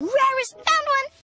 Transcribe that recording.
Rarest found one.